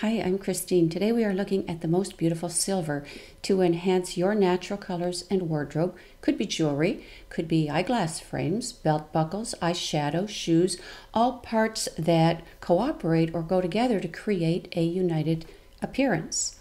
Hi, I'm Christine. Today we are looking at the most beautiful silver to enhance your natural colors and wardrobe. Could be jewelry, could be eyeglass frames, belt buckles, eyeshadow, shoes, all parts that cooperate or go together to create a united appearance.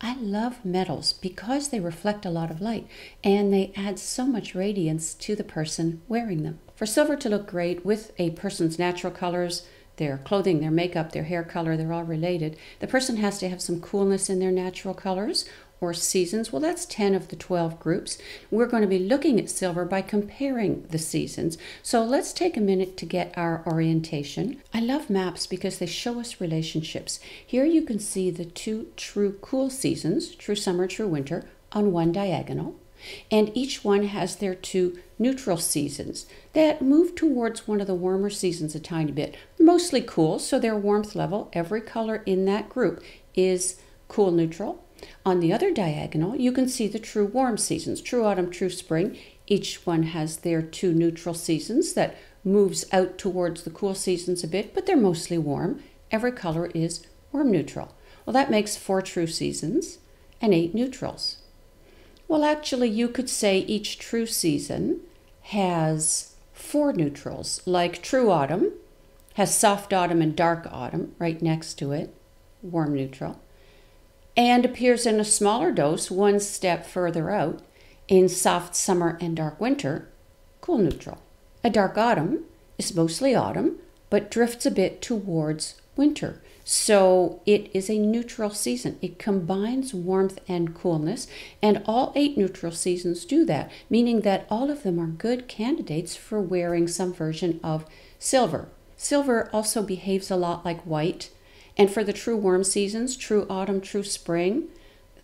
I love metals because they reflect a lot of light and they add so much radiance to the person wearing them. For silver to look great with a person's natural colors, their clothing, their makeup, their hair color, they're all related. The person has to have some coolness in their natural colors or seasons. Well, that's 10 of the 12 groups. We're going to be looking at silver by comparing the seasons. So let's take a minute to get our orientation. I love maps because they show us relationships. Here you can see the two true cool seasons, true summer, true winter, on one diagonal and each one has their two neutral seasons that move towards one of the warmer seasons a tiny bit, mostly cool, so their warmth level, every color in that group is cool neutral. On the other diagonal, you can see the true warm seasons, true autumn, true spring. Each one has their two neutral seasons that moves out towards the cool seasons a bit, but they're mostly warm. Every color is warm neutral. Well, that makes four true seasons and eight neutrals. Well, actually, you could say each true season has four neutrals, like true autumn has soft autumn and dark autumn right next to it, warm neutral, and appears in a smaller dose one step further out in soft summer and dark winter, cool neutral. A dark autumn is mostly autumn, but drifts a bit towards winter. So it is a neutral season. It combines warmth and coolness, and all eight neutral seasons do that, meaning that all of them are good candidates for wearing some version of silver. Silver also behaves a lot like white, and for the true warm seasons, true autumn, true spring,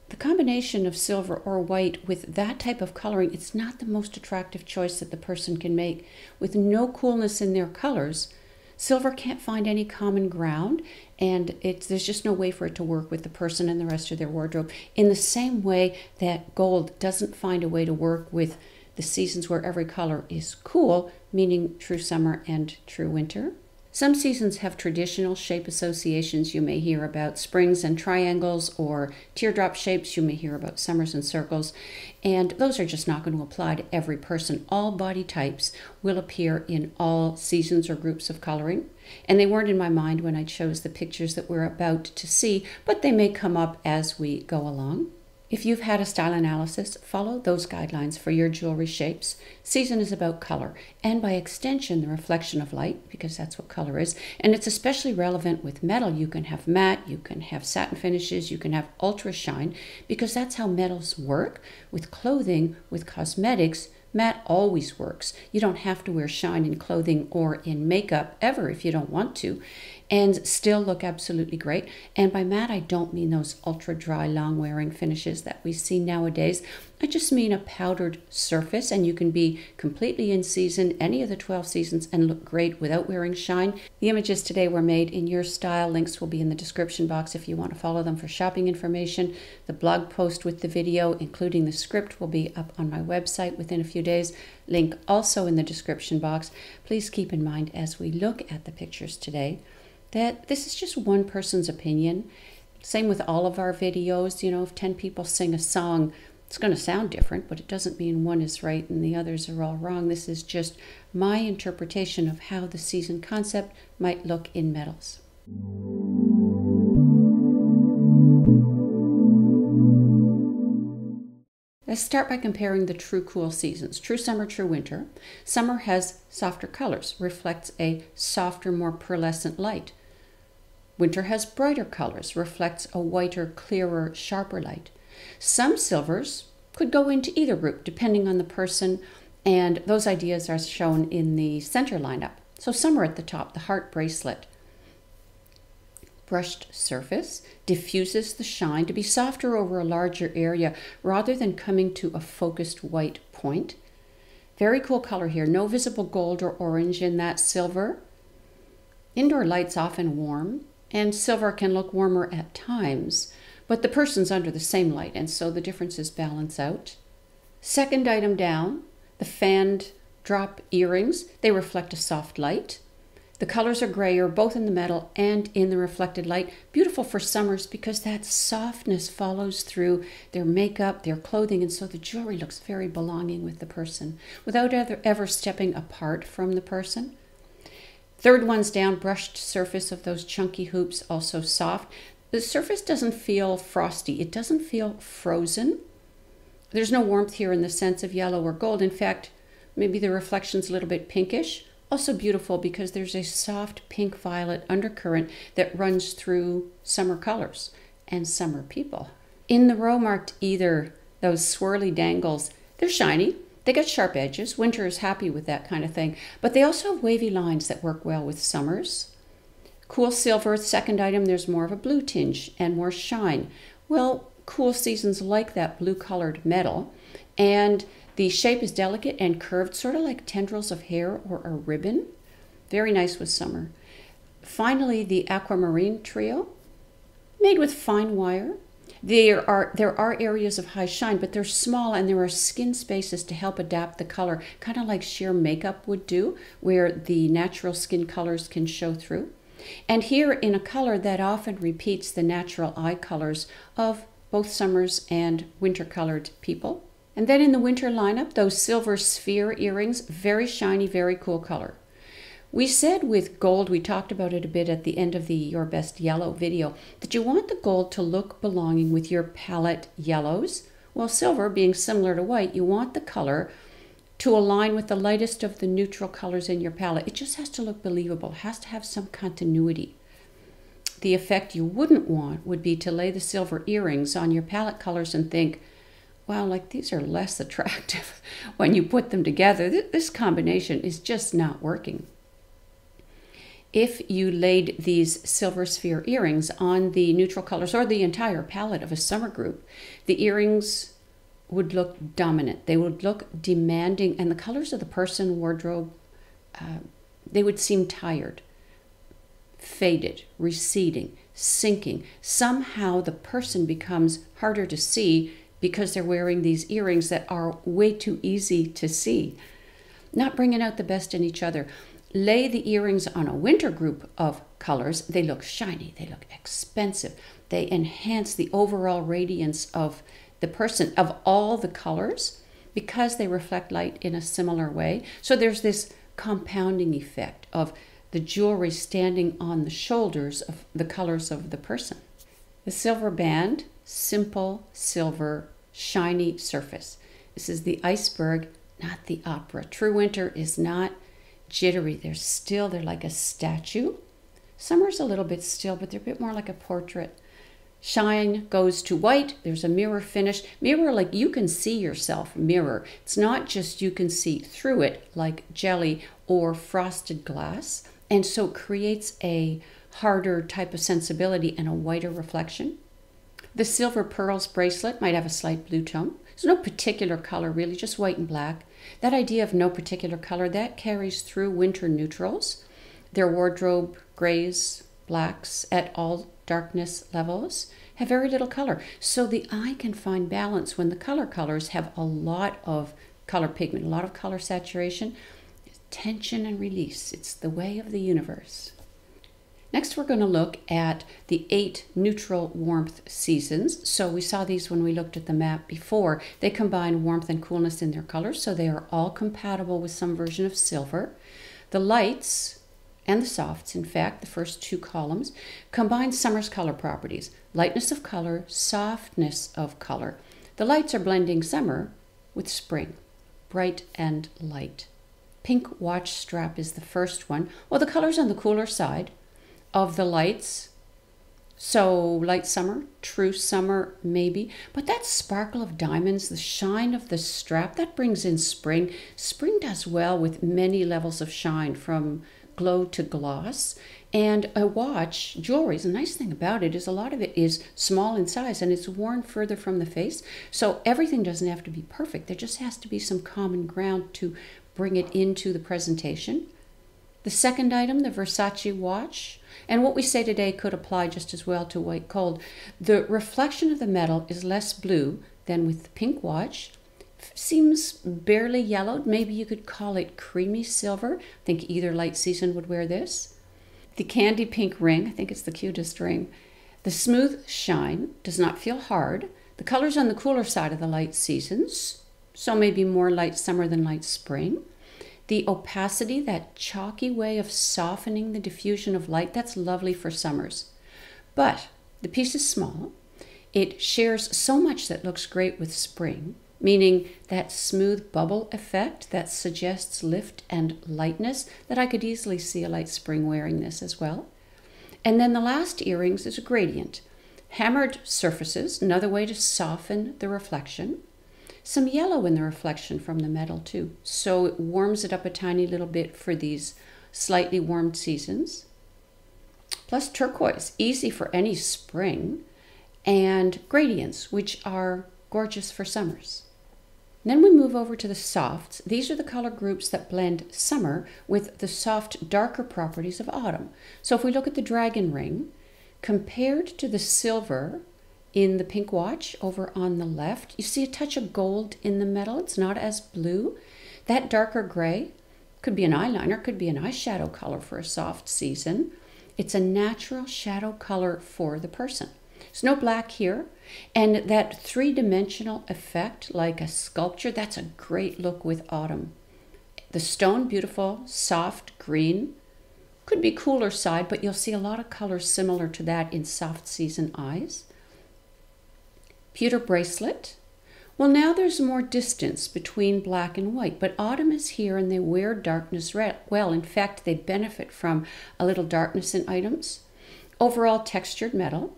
the combination of silver or white with that type of coloring, it's not the most attractive choice that the person can make. With no coolness in their colors, Silver can't find any common ground, and it's, there's just no way for it to work with the person and the rest of their wardrobe. In the same way that gold doesn't find a way to work with the seasons where every color is cool, meaning true summer and true winter. Some seasons have traditional shape associations. You may hear about springs and triangles or teardrop shapes. You may hear about summers and circles. And those are just not going to apply to every person. All body types will appear in all seasons or groups of coloring. And they weren't in my mind when I chose the pictures that we're about to see, but they may come up as we go along. If you've had a style analysis, follow those guidelines for your jewelry shapes. Season is about color, and by extension, the reflection of light, because that's what color is. And it's especially relevant with metal. You can have matte, you can have satin finishes, you can have ultra shine, because that's how metals work. With clothing, with cosmetics, matte always works. You don't have to wear shine in clothing or in makeup ever if you don't want to and still look absolutely great. And by matte, I don't mean those ultra dry, long wearing finishes that we see nowadays. I just mean a powdered surface, and you can be completely in season, any of the 12 seasons, and look great without wearing shine. The images today were made in your style. Links will be in the description box if you want to follow them for shopping information. The blog post with the video, including the script, will be up on my website within a few days. Link also in the description box. Please keep in mind as we look at the pictures today that this is just one person's opinion. Same with all of our videos. You know, if 10 people sing a song, it's going to sound different, but it doesn't mean one is right and the others are all wrong. This is just my interpretation of how the season concept might look in metals. Let's start by comparing the true cool seasons. True summer, true winter. Summer has softer colors, reflects a softer, more pearlescent light. Winter has brighter colors, reflects a whiter, clearer, sharper light. Some silvers could go into either group depending on the person, and those ideas are shown in the center lineup. So some are at the top, the heart bracelet brushed surface diffuses the shine to be softer over a larger area rather than coming to a focused white point. Very cool color here. No visible gold or orange in that silver. Indoor light's often warm, and silver can look warmer at times, but the person's under the same light, and so the differences balance out. Second item down, the fanned drop earrings. They reflect a soft light. The colors are grayer both in the metal and in the reflected light. Beautiful for summers because that softness follows through their makeup, their clothing, and so the jewelry looks very belonging with the person without ever, ever stepping apart from the person. Third one's down, brushed surface of those chunky hoops, also soft. The surface doesn't feel frosty, it doesn't feel frozen. There's no warmth here in the sense of yellow or gold. In fact, maybe the reflection's a little bit pinkish also beautiful because there's a soft pink violet undercurrent that runs through summer colors and summer people. In the row marked either, those swirly dangles, they're shiny. They got sharp edges. Winter is happy with that kind of thing. But they also have wavy lines that work well with summers. Cool silver, second item, there's more of a blue tinge and more shine. Well, cool seasons like that blue colored metal. And the shape is delicate and curved, sort of like tendrils of hair or a ribbon. Very nice with summer. Finally, the aquamarine trio, made with fine wire. There are there are areas of high shine, but they're small and there are skin spaces to help adapt the color, kind of like sheer makeup would do, where the natural skin colors can show through. And here in a color that often repeats the natural eye colors of both summers and winter colored people. And then in the winter lineup, those silver sphere earrings, very shiny, very cool color. We said with gold, we talked about it a bit at the end of the Your Best Yellow video, that you want the gold to look belonging with your palette yellows. Well, silver being similar to white, you want the color to align with the lightest of the neutral colors in your palette. It just has to look believable, it has to have some continuity. The effect you wouldn't want would be to lay the silver earrings on your palette colors and think, wow, like these are less attractive when you put them together. This combination is just not working. If you laid these silver sphere earrings on the neutral colors or the entire palette of a summer group, the earrings would look dominant. They would look demanding, and the colors of the person wardrobe, uh, they would seem tired, faded, receding, sinking. Somehow the person becomes harder to see because they're wearing these earrings that are way too easy to see. Not bringing out the best in each other. Lay the earrings on a winter group of colors. They look shiny, they look expensive, they enhance the overall radiance of the person, of all the colors, because they reflect light in a similar way. So there's this compounding effect of the jewelry standing on the shoulders of the colors of the person. The silver band simple silver shiny surface. This is the iceberg, not the opera. True winter is not jittery. They're still, they're like a statue. Summer's a little bit still, but they're a bit more like a portrait. Shine goes to white. There's a mirror finish. Mirror, like you can see yourself, mirror. It's not just you can see through it like jelly or frosted glass. And so it creates a harder type of sensibility and a whiter reflection. The silver pearls bracelet might have a slight blue tone. There's no particular color really, just white and black. That idea of no particular color, that carries through winter neutrals. Their wardrobe grays, blacks at all darkness levels have very little color. So the eye can find balance when the color colors have a lot of color pigment, a lot of color saturation, tension and release. It's the way of the universe. Next, we're going to look at the eight neutral warmth seasons. So we saw these when we looked at the map before. They combine warmth and coolness in their colors, so they are all compatible with some version of silver. The lights and the softs, in fact, the first two columns, combine summer's color properties lightness of color, softness of color. The lights are blending summer with spring, bright and light. Pink watch strap is the first one. Well, the color's on the cooler side of the lights. So, light summer, true summer, maybe. But that sparkle of diamonds, the shine of the strap, that brings in spring. Spring does well with many levels of shine from glow to gloss. And a watch, jewelry, the nice thing about it is a lot of it is small in size and it's worn further from the face. So everything doesn't have to be perfect. There just has to be some common ground to bring it into the presentation. The second item, the Versace watch, and what we say today could apply just as well to white gold. The reflection of the metal is less blue than with the pink watch. Seems barely yellowed. Maybe you could call it creamy silver. I think either light season would wear this. The candy pink ring, I think it's the cutest ring. The smooth shine does not feel hard. The color's on the cooler side of the light seasons, so maybe more light summer than light spring. The opacity, that chalky way of softening the diffusion of light, that's lovely for summers. But the piece is small. It shares so much that looks great with spring, meaning that smooth bubble effect that suggests lift and lightness that I could easily see a light spring wearing this as well. And then the last earrings is a gradient. Hammered surfaces, another way to soften the reflection. Some yellow in the reflection from the metal too, so it warms it up a tiny little bit for these slightly warmed seasons. Plus turquoise, easy for any spring, and gradients, which are gorgeous for summers. Then we move over to the softs. These are the color groups that blend summer with the soft, darker properties of autumn. So if we look at the dragon ring, compared to the silver in the pink watch over on the left, you see a touch of gold in the metal. It's not as blue. That darker gray could be an eyeliner, could be an eyeshadow color for a soft season. It's a natural shadow color for the person. There's no black here. And that three dimensional effect, like a sculpture, that's a great look with autumn. The stone, beautiful, soft green. Could be cooler side, but you'll see a lot of colors similar to that in soft season eyes. Pewter bracelet. Well, now there's more distance between black and white, but autumn is here and they wear darkness well. In fact, they benefit from a little darkness in items. Overall textured metal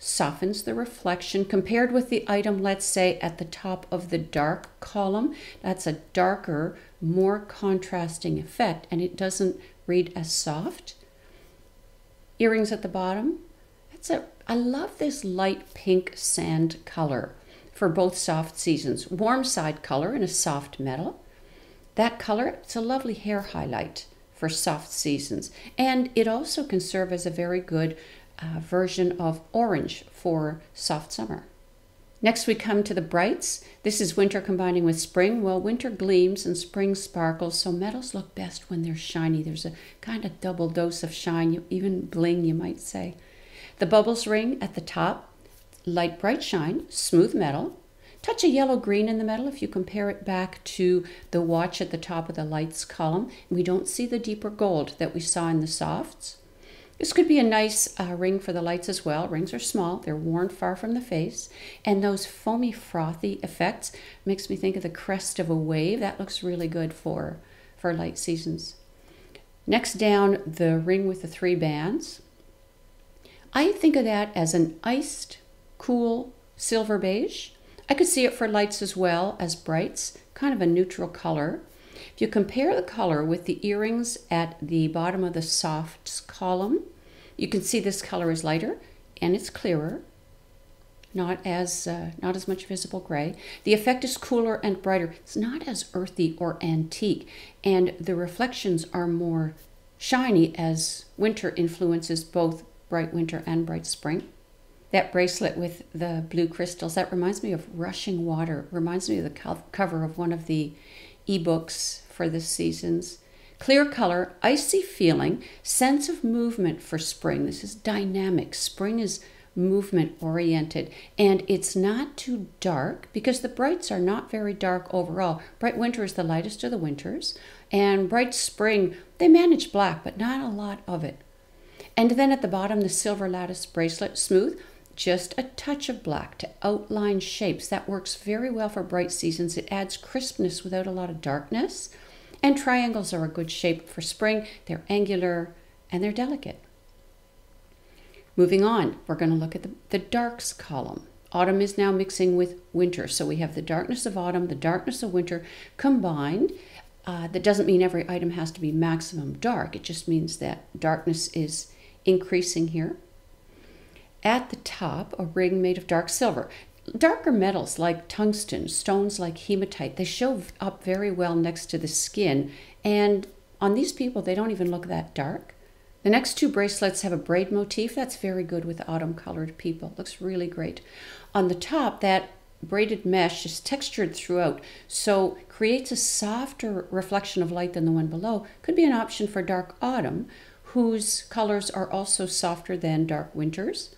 softens the reflection compared with the item, let's say, at the top of the dark column. That's a darker, more contrasting effect, and it doesn't read as soft. Earrings at the bottom. I love this light pink sand color for both soft seasons. Warm side color in a soft metal. That color, it's a lovely hair highlight for soft seasons. And it also can serve as a very good uh, version of orange for soft summer. Next, we come to the brights. This is winter combining with spring. Well, winter gleams and spring sparkles, so metals look best when they're shiny. There's a kind of double dose of shine, even bling, you might say. The bubbles ring at the top, light bright shine, smooth metal. Touch of yellow green in the metal if you compare it back to the watch at the top of the lights column. We don't see the deeper gold that we saw in the softs. This could be a nice uh, ring for the lights as well. Rings are small, they're worn far from the face, and those foamy, frothy effects makes me think of the crest of a wave. That looks really good for, for light seasons. Next down, the ring with the three bands. I think of that as an iced, cool silver beige. I could see it for lights as well as brights, kind of a neutral color. If you compare the color with the earrings at the bottom of the softs column, you can see this color is lighter and it's clearer, not as uh, not as much visible gray. The effect is cooler and brighter. It's not as earthy or antique, and the reflections are more shiny as winter influences both bright winter and bright spring. That bracelet with the blue crystals, that reminds me of rushing water. Reminds me of the cover of one of the ebooks for the seasons. Clear color, icy feeling, sense of movement for spring. This is dynamic. Spring is movement oriented and it's not too dark because the brights are not very dark overall. Bright winter is the lightest of the winters and bright spring, they manage black but not a lot of it. And then at the bottom, the silver lattice bracelet, smooth, just a touch of black to outline shapes. That works very well for bright seasons. It adds crispness without a lot of darkness. And triangles are a good shape for spring. They're angular and they're delicate. Moving on, we're going to look at the, the darks column. Autumn is now mixing with winter. So we have the darkness of autumn, the darkness of winter combined. Uh, that doesn't mean every item has to be maximum dark. It just means that darkness is increasing here. At the top, a ring made of dark silver. Darker metals like tungsten, stones like hematite, they show up very well next to the skin. And on these people, they don't even look that dark. The next two bracelets have a braid motif. That's very good with autumn colored people. Looks really great. On the top, that braided mesh is textured throughout, so creates a softer reflection of light than the one below. Could be an option for dark autumn, whose colors are also softer than dark winters.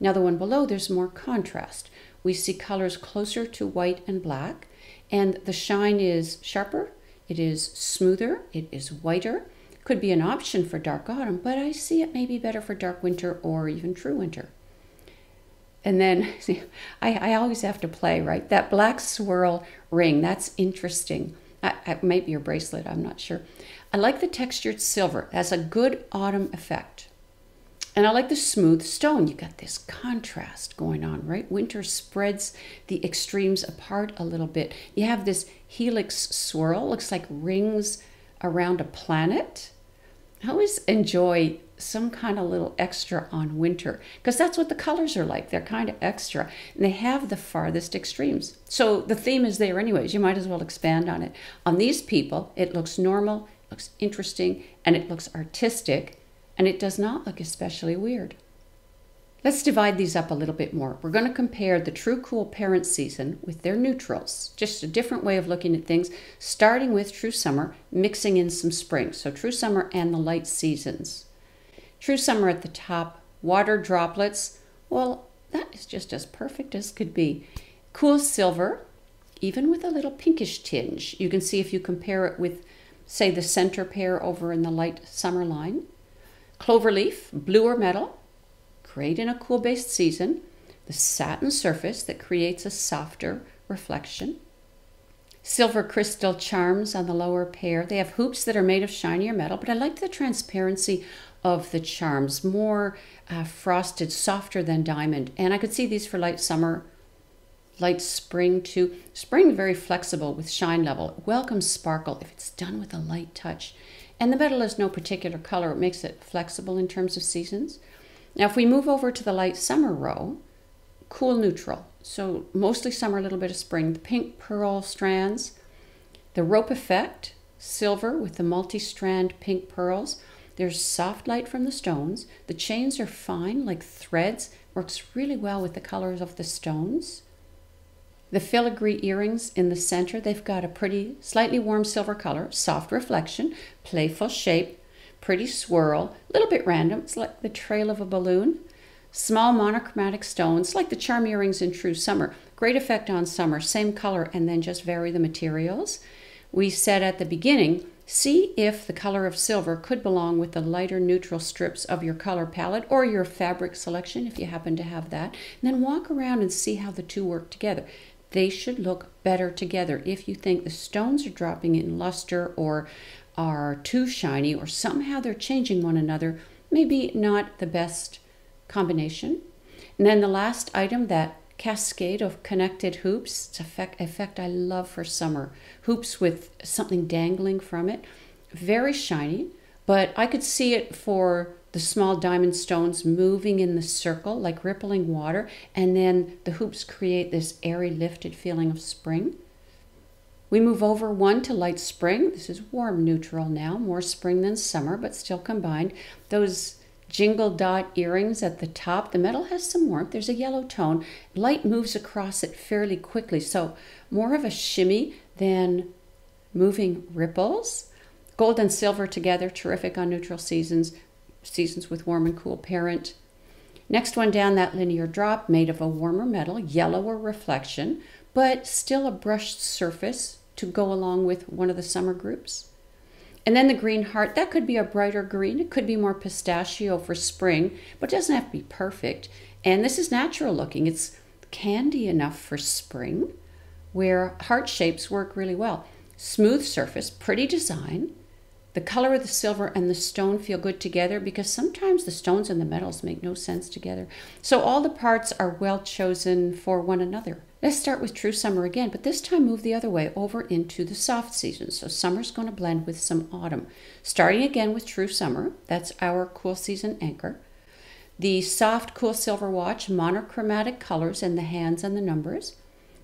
Now, the one below, there's more contrast. We see colors closer to white and black, and the shine is sharper, it is smoother, it is whiter. Could be an option for dark autumn, but I see it may be better for dark winter or even true winter. And then see, I, I always have to play, right? That black swirl ring, that's interesting. I, might be your bracelet, I'm not sure. I like the textured silver. That's a good autumn effect. And I like the smooth stone. You got this contrast going on, right? Winter spreads the extremes apart a little bit. You have this helix swirl, looks like rings around a planet. I always enjoy some kind of little extra on winter because that's what the colors are like. They're kind of extra and they have the farthest extremes. So the theme is there, anyways. You might as well expand on it. On these people, it looks normal, looks interesting, and it looks artistic, and it does not look especially weird. Let's divide these up a little bit more. We're going to compare the True Cool Parent Season with their neutrals, just a different way of looking at things, starting with True Summer, mixing in some spring. So True Summer and the light seasons. True Summer at the top, water droplets. Well, that is just as perfect as could be. Cool Silver, even with a little pinkish tinge. You can see if you compare it with, say, the center pair over in the light summer line. Cloverleaf, bluer metal, great in a cool based season. The satin surface that creates a softer reflection. Silver crystal charms on the lower pair. They have hoops that are made of shinier metal, but I like the transparency of the charms, more uh, frosted, softer than diamond. And I could see these for light summer, light spring too. Spring very flexible with shine level. Welcome sparkle if it's done with a light touch. And the metal is no particular color. It makes it flexible in terms of seasons. Now if we move over to the light summer row, cool neutral. So mostly summer, a little bit of spring. The pink pearl strands, the rope effect, silver with the multi-strand pink pearls. There's soft light from the stones. The chains are fine, like threads, works really well with the colors of the stones. The filigree earrings in the center, they've got a pretty, slightly warm silver color, soft reflection, playful shape, pretty swirl, a little bit random. It's like the trail of a balloon. Small monochromatic stones, like the charm earrings in True Summer. Great effect on summer, same color, and then just vary the materials. We said at the beginning See if the color of silver could belong with the lighter neutral strips of your color palette or your fabric selection if you happen to have that. And then walk around and see how the two work together. They should look better together. If you think the stones are dropping in luster or are too shiny or somehow they're changing one another, maybe not the best combination. And then the last item that cascade of connected hoops. It's effect, effect I love for summer. Hoops with something dangling from it. Very shiny, but I could see it for the small diamond stones moving in the circle like rippling water, and then the hoops create this airy, lifted feeling of spring. We move over one to light spring. This is warm neutral now, more spring than summer, but still combined. Those jingle dot earrings at the top. The metal has some warmth. There's a yellow tone. Light moves across it fairly quickly, so more of a shimmy than moving ripples. Gold and silver together, terrific on neutral seasons, seasons with warm and cool parent. Next one down, that linear drop made of a warmer metal, yellower reflection, but still a brushed surface to go along with one of the summer groups. And then the green heart, that could be a brighter green. It could be more pistachio for spring, but it doesn't have to be perfect. And this is natural looking. It's candy enough for spring, where heart shapes work really well. Smooth surface, pretty design. The color of the silver and the stone feel good together because sometimes the stones and the metals make no sense together. So all the parts are well chosen for one another. Let's start with true summer again, but this time move the other way over into the soft season. So summer's going to blend with some autumn. Starting again with true summer, that's our cool season anchor. The soft cool silver watch, monochromatic colors in the hands and the numbers.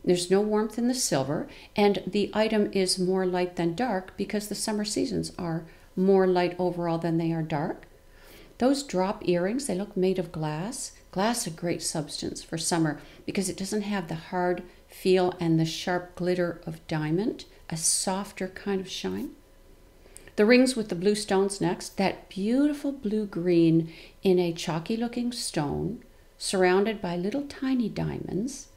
There's no warmth in the silver, and the item is more light than dark because the summer seasons are more light overall than they are dark. Those drop earrings, they look made of glass. Glass a great substance for summer because it doesn't have the hard feel and the sharp glitter of diamond, a softer kind of shine. The rings with the blue stones next, that beautiful blue green in a chalky looking stone surrounded by little tiny diamonds.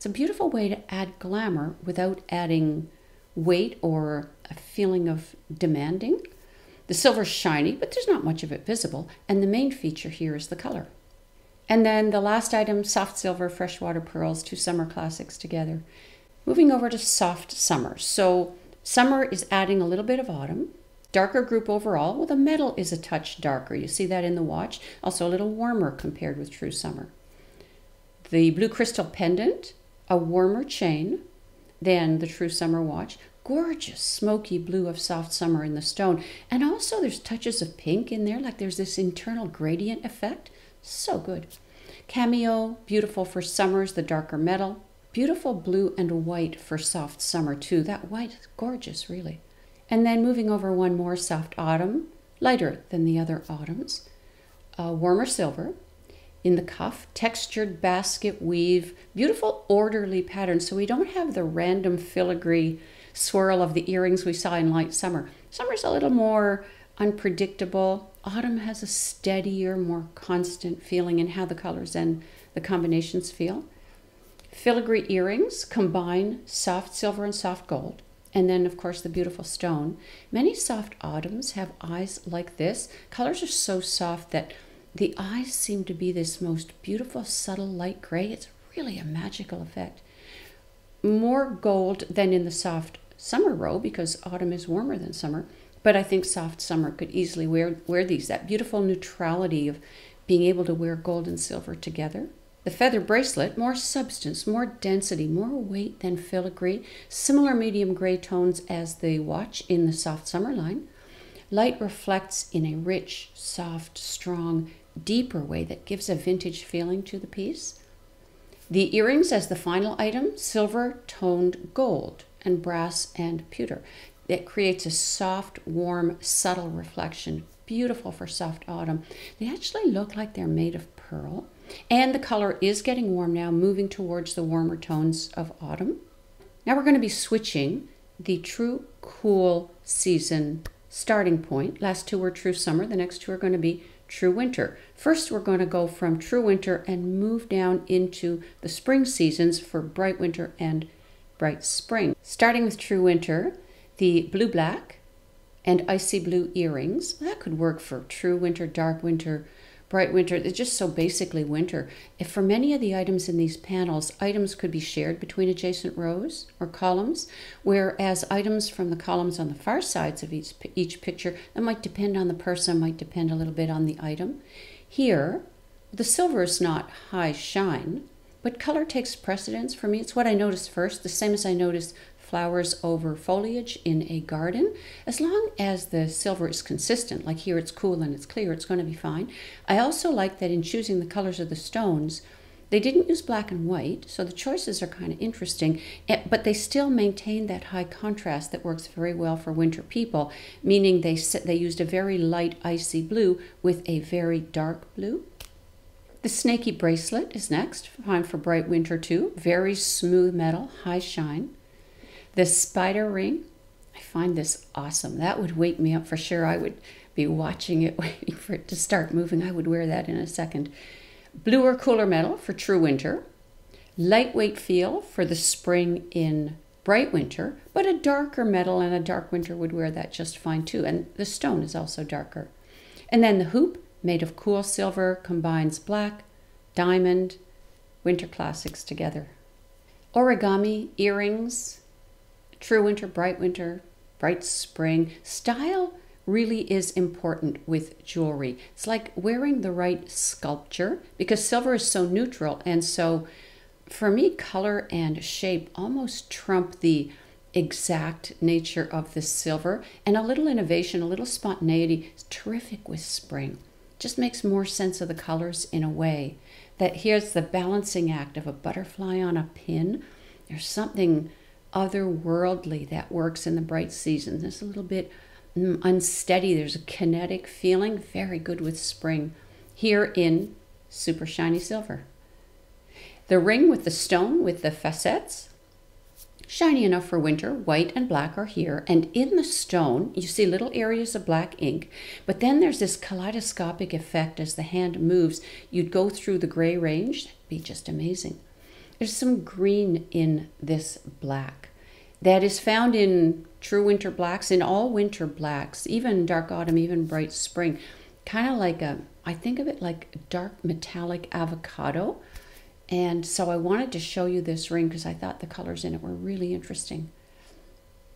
It's a beautiful way to add glamour without adding weight or a feeling of demanding. The silver's shiny, but there's not much of it visible, and the main feature here is the color. And then the last item, soft silver, freshwater pearls, two summer classics together. Moving over to soft summer. So summer is adding a little bit of autumn, Darker group overall. Well, the metal is a touch darker. You see that in the watch. Also a little warmer compared with True Summer. The blue crystal pendant, a warmer chain than the True Summer watch. Gorgeous smoky blue of soft summer in the stone. And also there's touches of pink in there, like there's this internal gradient effect. So good. Cameo, beautiful for summers, the darker metal. Beautiful blue and white for soft summer too. That white is gorgeous, really. And then moving over one more soft autumn, lighter than the other autumns, a warmer silver in the cuff, textured basket weave, beautiful orderly pattern. So we don't have the random filigree swirl of the earrings we saw in light summer. Summer's a little more unpredictable. Autumn has a steadier, more constant feeling in how the colors and the combinations feel. Filigree earrings combine soft silver and soft gold. And then, of course, the beautiful stone. Many soft autumns have eyes like this. Colors are so soft that the eyes seem to be this most beautiful, subtle light gray. It's really a magical effect. More gold than in the soft summer row because autumn is warmer than summer. But I think soft summer could easily wear, wear these. That beautiful neutrality of being able to wear gold and silver together. The feather bracelet, more substance, more density, more weight than filigree, similar medium gray tones as the watch in the soft summer line. Light reflects in a rich, soft, strong, deeper way that gives a vintage feeling to the piece. The earrings as the final item, silver toned gold and brass and pewter. It creates a soft, warm, subtle reflection. Beautiful for soft autumn. They actually look like they're made of pearl. And the color is getting warm now, moving towards the warmer tones of autumn. Now we're going to be switching the True Cool season starting point. Last two were True Summer, the next two are going to be True Winter. First, we're going to go from True Winter and move down into the spring seasons for Bright Winter and Bright Spring. Starting with True Winter, the Blue Black and Icy Blue earrings. That could work for True Winter, Dark Winter, bright winter. It's just so basically winter. If for many of the items in these panels, items could be shared between adjacent rows or columns, whereas items from the columns on the far sides of each, each picture, that might depend on the person, might depend a little bit on the item. Here, the silver is not high shine, but color takes precedence for me. It's what I notice first, the same as I notice flowers over foliage in a garden. As long as the silver is consistent, like here it's cool and it's clear, it's going to be fine. I also like that in choosing the colors of the stones, they didn't use black and white, so the choices are kind of interesting, eh, but they still maintain that high contrast that works very well for winter people, meaning they, they used a very light icy blue with a very dark blue. The snaky bracelet is next, fine for bright winter too. Very smooth metal, high shine. The spider ring, I find this awesome. That would wake me up for sure. I would be watching it, waiting for it to start moving. I would wear that in a second. Blue or cooler metal for true winter. Lightweight feel for the spring in bright winter, but a darker metal and a dark winter would wear that just fine too. And the stone is also darker. And then the hoop, made of cool silver, combines black, diamond, winter classics together. Origami earrings, true winter, bright winter, bright spring. Style really is important with jewelry. It's like wearing the right sculpture because silver is so neutral. And so for me, color and shape almost trump the exact nature of the silver. And a little innovation, a little spontaneity is terrific with spring. Just makes more sense of the colors in a way that here's the balancing act of a butterfly on a pin. There's something otherworldly that works in the bright seasons. It's a little bit mm, unsteady. There's a kinetic feeling, very good with spring. Here in Super Shiny Silver. The ring with the stone with the facets, shiny enough for winter. White and black are here. And in the stone, you see little areas of black ink. But then there's this kaleidoscopic effect as the hand moves. You'd go through the gray range. That'd be just amazing. There's some green in this black that is found in true winter blacks, in all winter blacks, even dark autumn, even bright spring. Kind of like a, I think of it like dark metallic avocado and so I wanted to show you this ring because I thought the colors in it were really interesting.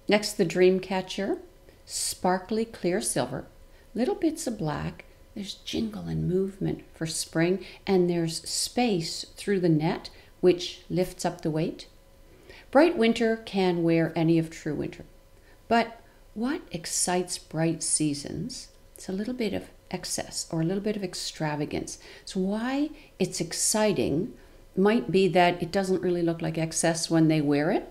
Next, the Dream Catcher, sparkly clear silver, little bits of black. There's jingle and movement for spring, and there's space through the net, which lifts up the weight. Bright Winter can wear any of True Winter. But what excites bright seasons? It's a little bit of excess or a little bit of extravagance. So, why it's exciting might be that it doesn't really look like excess when they wear it.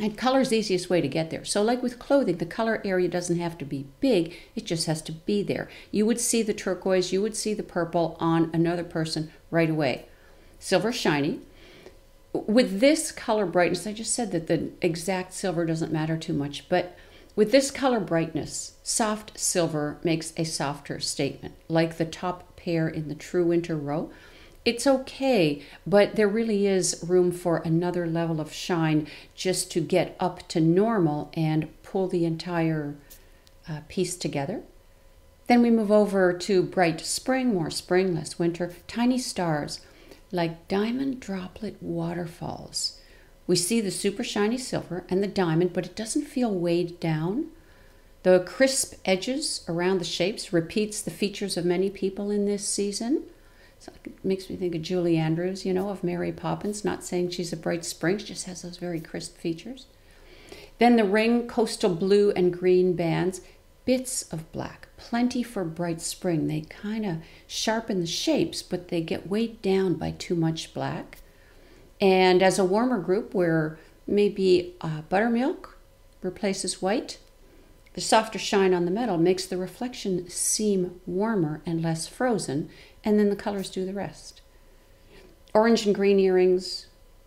And color is the easiest way to get there. So, like with clothing, the color area doesn't have to be big, it just has to be there. You would see the turquoise, you would see the purple on another person right away. Silver shiny. With this color brightness, I just said that the exact silver doesn't matter too much, but with this color brightness, soft silver makes a softer statement, like the top pair in the True Winter row it's okay, but there really is room for another level of shine just to get up to normal and pull the entire uh, piece together. Then we move over to bright spring, more spring, less winter, tiny stars like diamond droplet waterfalls. We see the super shiny silver and the diamond, but it doesn't feel weighed down. The crisp edges around the shapes repeats the features of many people in this season. So it makes me think of Julie Andrews, you know, of Mary Poppins. Not saying she's a bright spring, she just has those very crisp features. Then the ring, coastal blue and green bands, bits of black, plenty for bright spring. They kind of sharpen the shapes, but they get weighed down by too much black. And as a warmer group, where maybe uh, buttermilk replaces white, the softer shine on the metal makes the reflection seem warmer and less frozen, and then the colors do the rest. Orange and green earrings,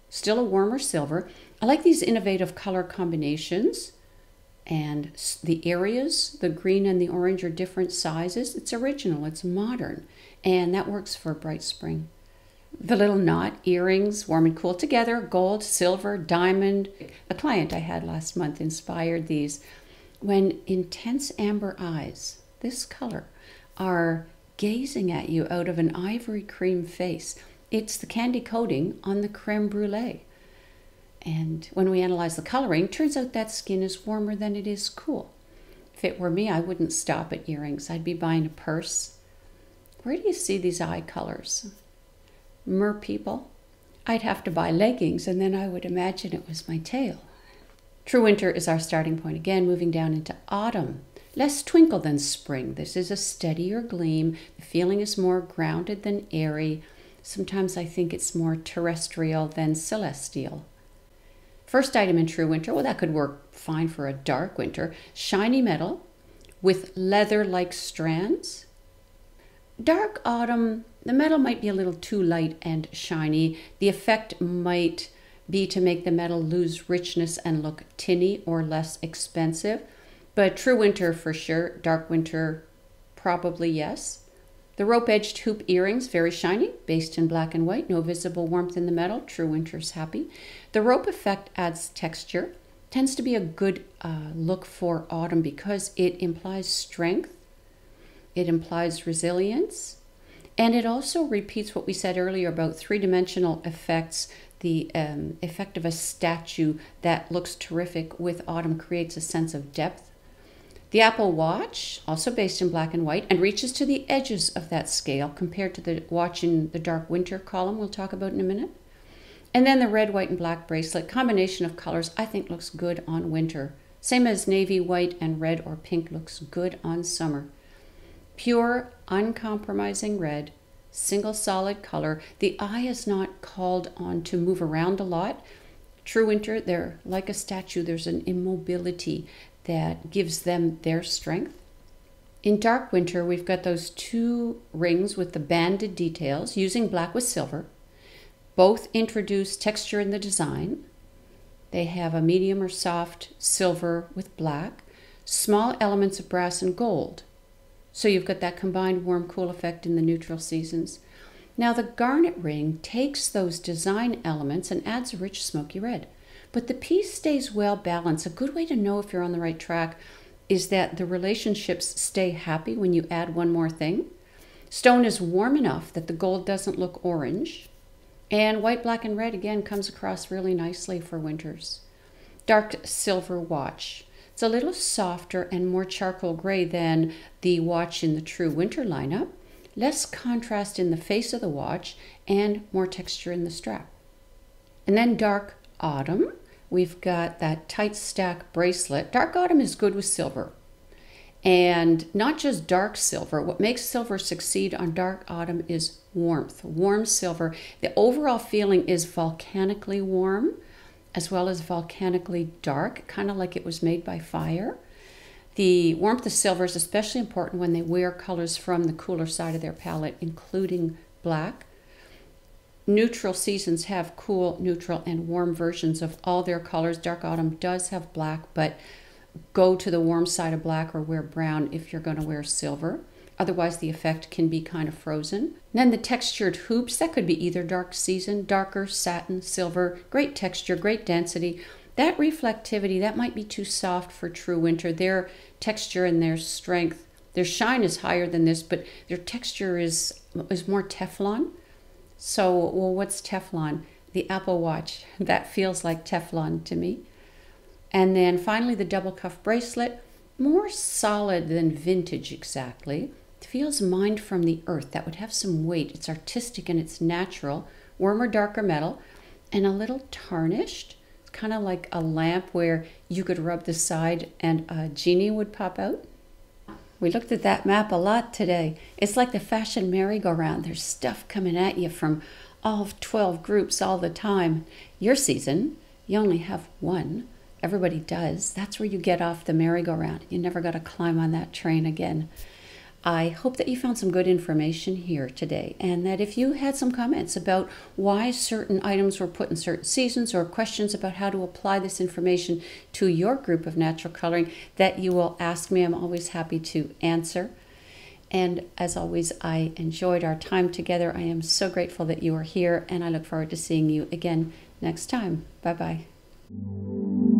still a warmer silver. I like these innovative color combinations. And the areas, the green and the orange, are different sizes. It's original, it's modern, and that works for bright spring. The little knot earrings, warm and cool together, gold, silver, diamond. A client I had last month inspired these when intense amber eyes, this color, are gazing at you out of an ivory cream face. It's the candy coating on the creme brulee. And when we analyze the coloring, turns out that skin is warmer than it is cool. If it were me, I wouldn't stop at earrings. I'd be buying a purse. Where do you see these eye colors? Mer people? I'd have to buy leggings, and then I would imagine it was my tail. True winter is our starting point again, moving down into autumn. Less twinkle than spring. This is a steadier gleam. The feeling is more grounded than airy. Sometimes I think it's more terrestrial than celestial. First item in true winter, well, that could work fine for a dark winter. Shiny metal with leather like strands. Dark autumn, the metal might be a little too light and shiny. The effect might be to make the metal lose richness and look tinny or less expensive. But true winter for sure, dark winter probably yes. The rope edged hoop earrings, very shiny, based in black and white, no visible warmth in the metal, true winter's happy. The rope effect adds texture, tends to be a good uh, look for autumn because it implies strength, it implies resilience, and it also repeats what we said earlier about three dimensional effects the um, effect of a statue that looks terrific with autumn creates a sense of depth. The Apple Watch, also based in black and white, and reaches to the edges of that scale compared to the watch in the dark winter column we'll talk about in a minute. And then the red, white, and black bracelet, combination of colors, I think looks good on winter. Same as navy, white, and red or pink looks good on summer. Pure, uncompromising red single solid color. The eye is not called on to move around a lot. True winter, they're like a statue, there's an immobility that gives them their strength. In dark winter, we've got those two rings with the banded details using black with silver. Both introduce texture in the design. They have a medium or soft silver with black, small elements of brass and gold. So you've got that combined warm cool effect in the neutral seasons. Now the garnet ring takes those design elements and adds a rich smoky red. But the piece stays well balanced. A good way to know if you're on the right track is that the relationships stay happy when you add one more thing. Stone is warm enough that the gold doesn't look orange. And white, black, and red again comes across really nicely for winters. Dark silver watch. It's a little softer and more charcoal gray than the watch in the true winter lineup. Less contrast in the face of the watch and more texture in the strap. And then dark autumn. We've got that tight stack bracelet. Dark autumn is good with silver. And not just dark silver. What makes silver succeed on dark autumn is warmth, warm silver. The overall feeling is volcanically warm as well as volcanically dark, kind of like it was made by fire. The warmth of silver is especially important when they wear colors from the cooler side of their palette, including black. Neutral seasons have cool, neutral, and warm versions of all their colors. Dark autumn does have black, but go to the warm side of black or wear brown if you're going to wear silver. Otherwise, the effect can be kind of frozen. And then the textured hoops, that could be either dark season, darker, satin, silver, great texture, great density. That reflectivity, that might be too soft for true winter. Their texture and their strength, their shine is higher than this, but their texture is, is more Teflon. So, well, what's Teflon? The Apple Watch. That feels like Teflon to me. And then finally, the double cuff bracelet, more solid than vintage exactly feels mined from the earth. That would have some weight. It's artistic and it's natural, warmer, darker metal, and a little tarnished. It's kind of like a lamp where you could rub the side and a genie would pop out. We looked at that map a lot today. It's like the fashion merry-go-round. There's stuff coming at you from all 12 groups all the time. Your season, you only have one. Everybody does. That's where you get off the merry-go-round. You never got to climb on that train again. I hope that you found some good information here today, and that if you had some comments about why certain items were put in certain seasons or questions about how to apply this information to your group of natural coloring, that you will ask me. I'm always happy to answer. And as always, I enjoyed our time together. I am so grateful that you are here, and I look forward to seeing you again next time. Bye bye.